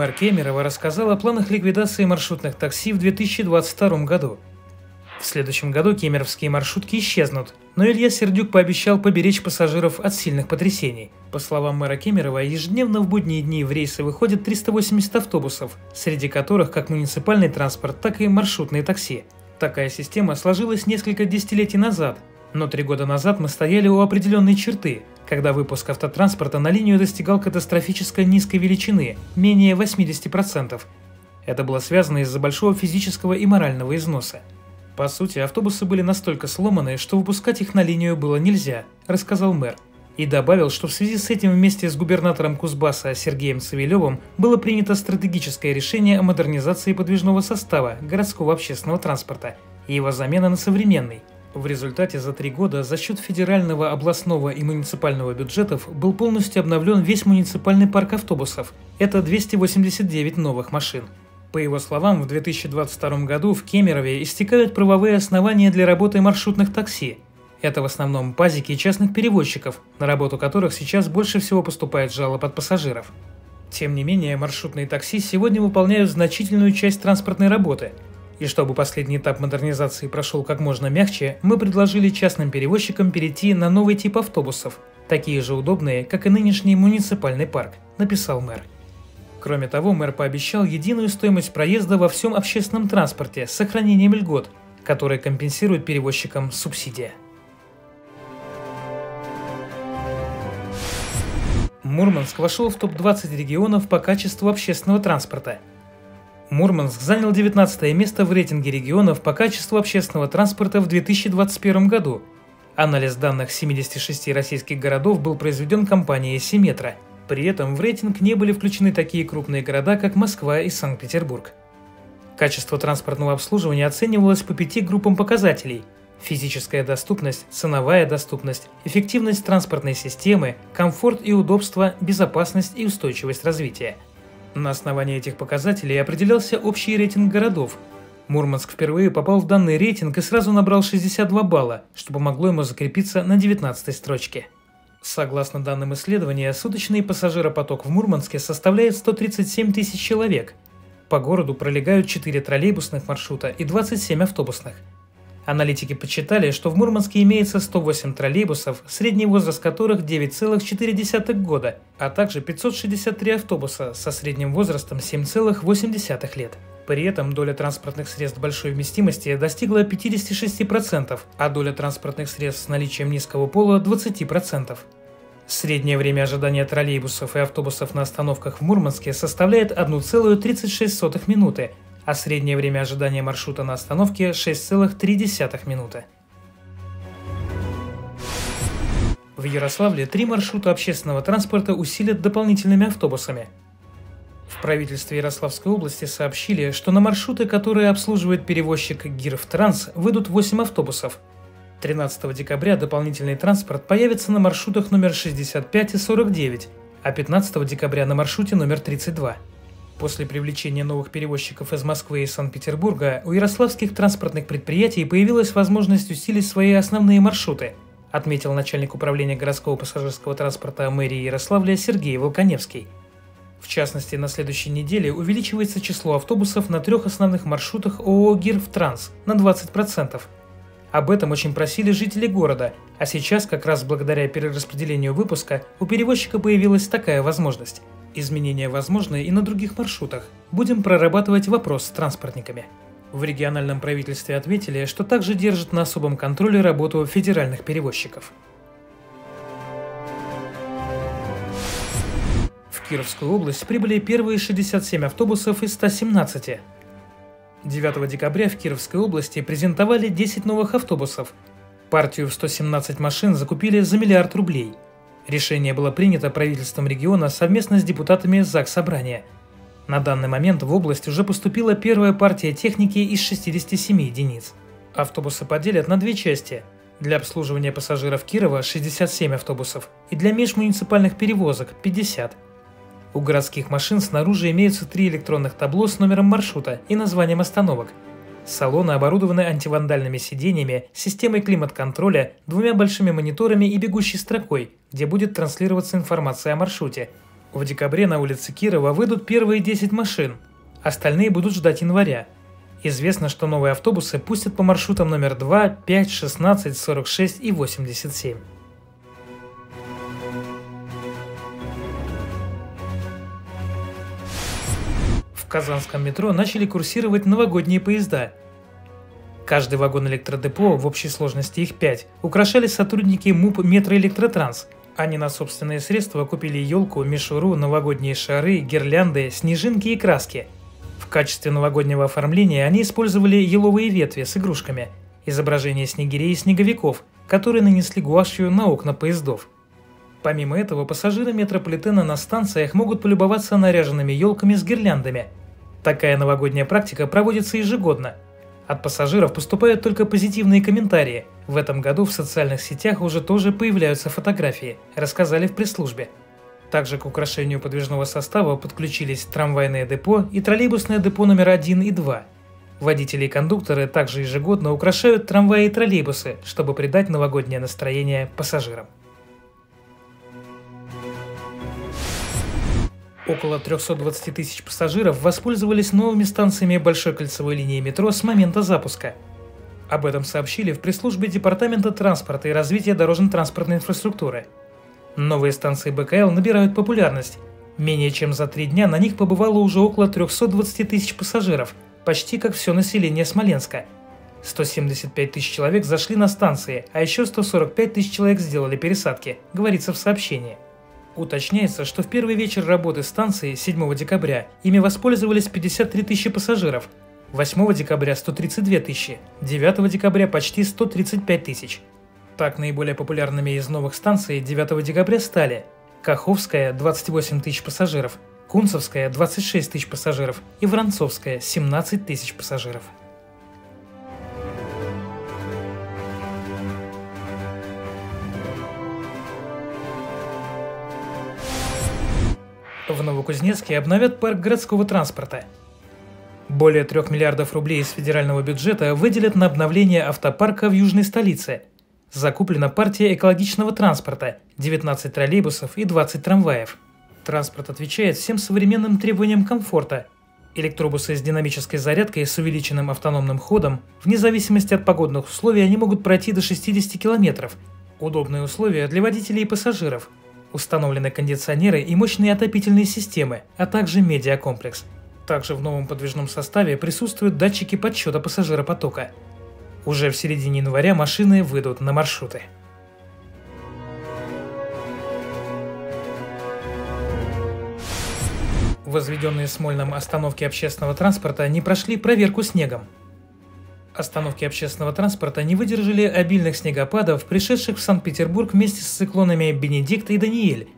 Мэр Кемерова рассказал о планах ликвидации маршрутных такси в 2022 году. В следующем году кемеровские маршрутки исчезнут, но Илья Сердюк пообещал поберечь пассажиров от сильных потрясений. По словам мэра Кемерова, ежедневно в будние дни в рейсы выходит 380 автобусов, среди которых как муниципальный транспорт, так и маршрутные такси. Такая система сложилась несколько десятилетий назад, но три года назад мы стояли у определенной черты, когда выпуск автотранспорта на линию достигал катастрофической низкой величины, менее 80%. Это было связано из-за большого физического и морального износа. По сути, автобусы были настолько сломаны, что выпускать их на линию было нельзя, рассказал мэр. И добавил, что в связи с этим вместе с губернатором Кузбасса Сергеем Савелевым было принято стратегическое решение о модернизации подвижного состава городского общественного транспорта и его замена на современный – в результате за три года за счет федерального, областного и муниципального бюджетов был полностью обновлен весь муниципальный парк автобусов. Это 289 новых машин. По его словам, в 2022 году в Кемерове истекают правовые основания для работы маршрутных такси. Это в основном пазики частных перевозчиков, на работу которых сейчас больше всего поступает жалоб от пассажиров. Тем не менее, маршрутные такси сегодня выполняют значительную часть транспортной работы – и чтобы последний этап модернизации прошел как можно мягче, мы предложили частным перевозчикам перейти на новый тип автобусов, такие же удобные, как и нынешний муниципальный парк, написал мэр. Кроме того, мэр пообещал единую стоимость проезда во всем общественном транспорте с сохранением льгот, которые компенсируют перевозчикам субсидия. Мурманск вошел в топ-20 регионов по качеству общественного транспорта – Мурманск занял 19 место в рейтинге регионов по качеству общественного транспорта в 2021 году. Анализ данных 76 российских городов был произведен компанией Симетра. При этом в рейтинг не были включены такие крупные города, как Москва и Санкт-Петербург. Качество транспортного обслуживания оценивалось по пяти группам показателей – физическая доступность, ценовая доступность, эффективность транспортной системы, комфорт и удобство, безопасность и устойчивость развития – на основании этих показателей определялся общий рейтинг городов. Мурманск впервые попал в данный рейтинг и сразу набрал 62 балла, что помогло ему закрепиться на 19 строчке. Согласно данным исследования, суточный пассажиропоток в Мурманске составляет 137 тысяч человек. По городу пролегают 4 троллейбусных маршрута и 27 автобусных – Аналитики подсчитали, что в Мурманске имеется 108 троллейбусов, средний возраст которых 9,4 года, а также 563 автобуса со средним возрастом 7,8 лет. При этом доля транспортных средств большой вместимости достигла 56%, а доля транспортных средств с наличием низкого пола – 20%. Среднее время ожидания троллейбусов и автобусов на остановках в Мурманске составляет 1,36 минуты, а среднее время ожидания маршрута на остановке 6,3 минуты. В Ярославле три маршрута общественного транспорта усилят дополнительными автобусами. В правительстве Ярославской области сообщили, что на маршруты, которые обслуживает перевозчик Гирфтранс, выйдут 8 автобусов. 13 декабря дополнительный транспорт появится на маршрутах номер 65 и 49, а 15 декабря на маршруте номер 32. После привлечения новых перевозчиков из Москвы и Санкт-Петербурга у ярославских транспортных предприятий появилась возможность усилить свои основные маршруты, отметил начальник управления городского пассажирского транспорта мэрии Ярославля Сергей Волконевский. В частности, на следующей неделе увеличивается число автобусов на трех основных маршрутах ООО «Гирфтранс» на 20%. Об этом очень просили жители города, а сейчас, как раз благодаря перераспределению выпуска, у перевозчика появилась такая возможность – Изменения возможны и на других маршрутах. Будем прорабатывать вопрос с транспортниками. В региональном правительстве ответили, что также держат на особом контроле работу федеральных перевозчиков. В Кировскую область прибыли первые 67 автобусов из 117. 9 декабря в Кировской области презентовали 10 новых автобусов. Партию в 117 машин закупили за миллиард рублей – Решение было принято правительством региона совместно с депутатами ЗАГС Собрания. На данный момент в область уже поступила первая партия техники из 67 единиц. Автобусы поделят на две части. Для обслуживания пассажиров Кирова 67 автобусов и для межмуниципальных перевозок 50. У городских машин снаружи имеются три электронных табло с номером маршрута и названием остановок – Салоны оборудованы антивандальными сиденьями, системой климат-контроля, двумя большими мониторами и бегущей строкой, где будет транслироваться информация о маршруте. В декабре на улице Кирова выйдут первые 10 машин, остальные будут ждать января. Известно, что новые автобусы пустят по маршрутам номер 2, 5, 16, 46 и 87. Казанском метро начали курсировать новогодние поезда. Каждый вагон электродепо, в общей сложности их 5, украшали сотрудники МУП «Метроэлектротранс», они на собственные средства купили елку, мишуру, новогодние шары, гирлянды, снежинки и краски. В качестве новогоднего оформления они использовали еловые ветви с игрушками, изображения снегирей и снеговиков, которые нанесли гуашью на окна поездов. Помимо этого, пассажиры метрополитена на станциях могут полюбоваться наряженными елками с гирляндами. Такая новогодняя практика проводится ежегодно – от пассажиров поступают только позитивные комментарии. В этом году в социальных сетях уже тоже появляются фотографии, рассказали в пресс-службе. Также к украшению подвижного состава подключились трамвайное депо и троллейбусное депо номер 1 и 2. Водители и кондукторы также ежегодно украшают трамваи и троллейбусы, чтобы придать новогоднее настроение пассажирам. Около 320 тысяч пассажиров воспользовались новыми станциями Большой кольцевой линии метро с момента запуска. Об этом сообщили в пресс-службе Департамента транспорта и развития дорожно-транспортной инфраструктуры. Новые станции БКЛ набирают популярность. Менее чем за три дня на них побывало уже около 320 тысяч пассажиров, почти как все население Смоленска. 175 тысяч человек зашли на станции, а еще 145 тысяч человек сделали пересадки, говорится в сообщении – Уточняется, что в первый вечер работы станции 7 декабря ими воспользовались 53 тысячи пассажиров, 8 декабря 132 тысячи, 9 декабря почти 135 тысяч. Так, наиболее популярными из новых станций 9 декабря стали Каховская – 28 тысяч пассажиров, Кунцевская – 26 тысяч пассажиров и Воронцовская – 17 тысяч пассажиров. В Новокузнецке обновят парк городского транспорта. Более 3 миллиардов рублей из федерального бюджета выделят на обновление автопарка в южной столице. Закуплена партия экологичного транспорта – 19 троллейбусов и 20 трамваев. Транспорт отвечает всем современным требованиям комфорта. Электробусы с динамической зарядкой с увеличенным автономным ходом, вне зависимости от погодных условий, они могут пройти до 60 километров. Удобные условия для водителей и пассажиров – Установлены кондиционеры и мощные отопительные системы, а также медиакомплекс. Также в новом подвижном составе присутствуют датчики подсчета пассажиропотока. Уже в середине января машины выйдут на маршруты. Возведенные Смольным остановки общественного транспорта не прошли проверку снегом. Остановки общественного транспорта не выдержали обильных снегопадов, пришедших в Санкт-Петербург вместе с циклонами Бенедикт и Даниэль.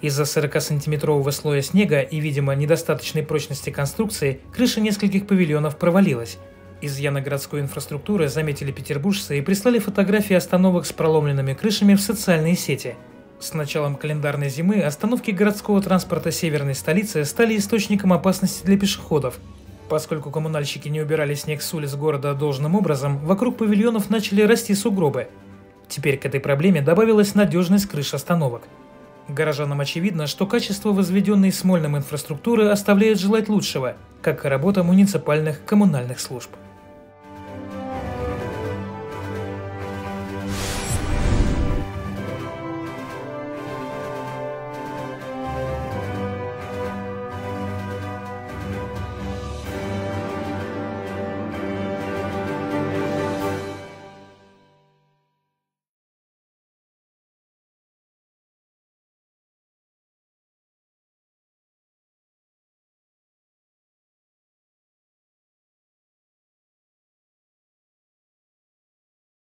Из-за 40-сантиметрового слоя снега и, видимо, недостаточной прочности конструкции, крыша нескольких павильонов провалилась. Изъяны городской инфраструктуры заметили петербуржцы и прислали фотографии остановок с проломленными крышами в социальные сети. С началом календарной зимы остановки городского транспорта северной столицы стали источником опасности для пешеходов, Поскольку коммунальщики не убирали снег с улиц города должным образом, вокруг павильонов начали расти сугробы. Теперь к этой проблеме добавилась надежность крыш остановок. Горожанам очевидно, что качество возведенной Смольным инфраструктуры оставляет желать лучшего, как и работа муниципальных коммунальных служб.